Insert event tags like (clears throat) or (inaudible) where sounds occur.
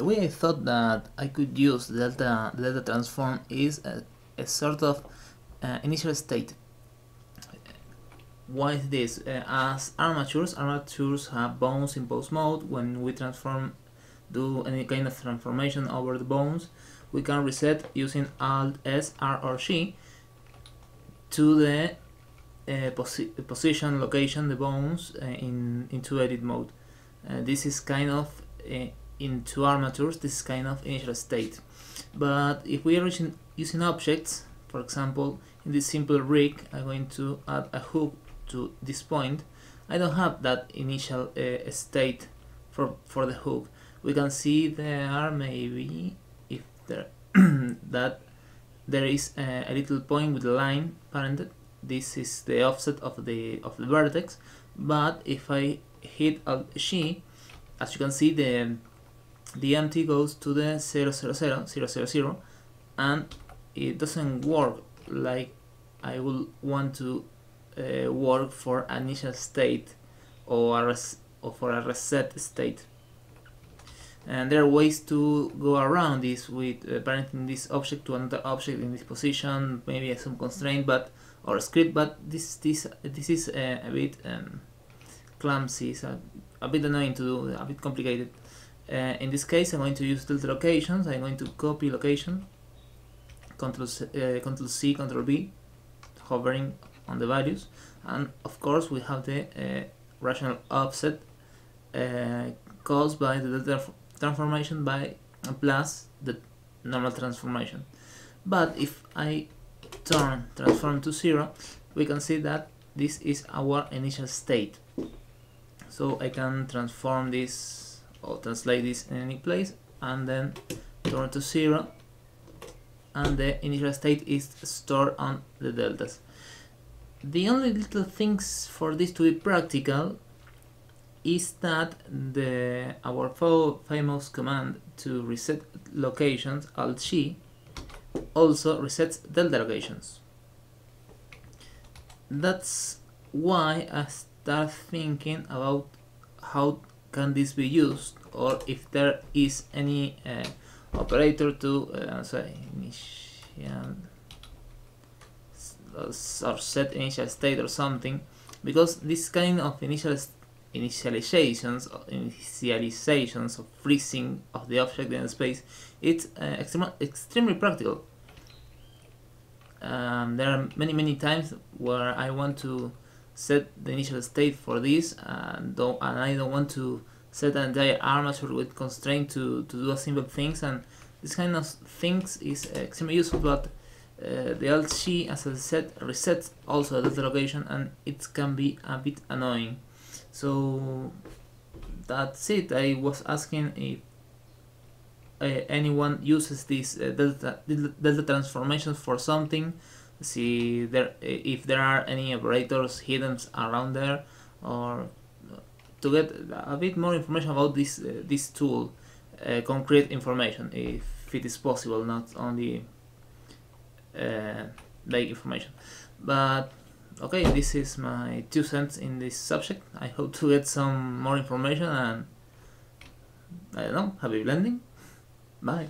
the way I thought that I could use delta, delta transform is a, a sort of uh, initial state. Why is this? Uh, as armatures, armatures have bones in pose mode. When we transform, do any kind of transformation over the bones, we can reset using Alt S, R or G to the uh, posi position, location, the bones uh, in into edit mode. Uh, this is kind of in two armatures, this is kind of initial state. But if we are using, using objects, for example, in this simple rig, I'm going to add a hook to this point. I don't have that initial uh, state for, for the hook. We can see there maybe if there (clears throat) that there is a, a, little point with a line parented. This is the offset of the of the vertex. But if I hit Alt G, as you can see, the the empty goes to the 000, 000, and it doesn't work like I would want to uh, work for an initial state or, a or for a reset state. And there are ways to go around this with uh, parenting this object to another object in this position, maybe some constraint, but or script. But this this this is uh, a bit um, clumsy, so a bit annoying to do, a bit complicated. Uh, in this case, I'm going to use delta locations. I'm going to copy location, Control C, uh, Control C, Control V, hovering on the values, and of course we have the uh, rational offset uh, caused by the delta transformation by plus the normal transformation. But if I turn transform to zero, we can see that this is our initial state. So I can transform this or translate this in any place and then turn to zero and the initial state is stored on the deltas. The only little things for this to be practical is that the our famous command to reset locations alt G also resets delta locations. That's why I start thinking about how can this be used? Or if there is any uh, operator to uh, say initial or set initial state or something because this kind of initial initializations initializations of freezing of the object in space it's uh, extremely extremely practical. Um, there are many many times where I want to set the initial state for this and, don't, and I don't want to set an entire armature with constraint to, to do a simple things and this kind of things is extremely useful but uh, the alt as I said resets also the location and it can be a bit annoying. So that's it. I was asking if uh, anyone uses this uh, delta, delta transformations for something see there if there are any operators hidden around there or to get a bit more information about this uh, this tool uh, concrete information if it is possible not only uh, vague information. But okay this is my two cents in this subject. I hope to get some more information and I don't know happy blending. Bye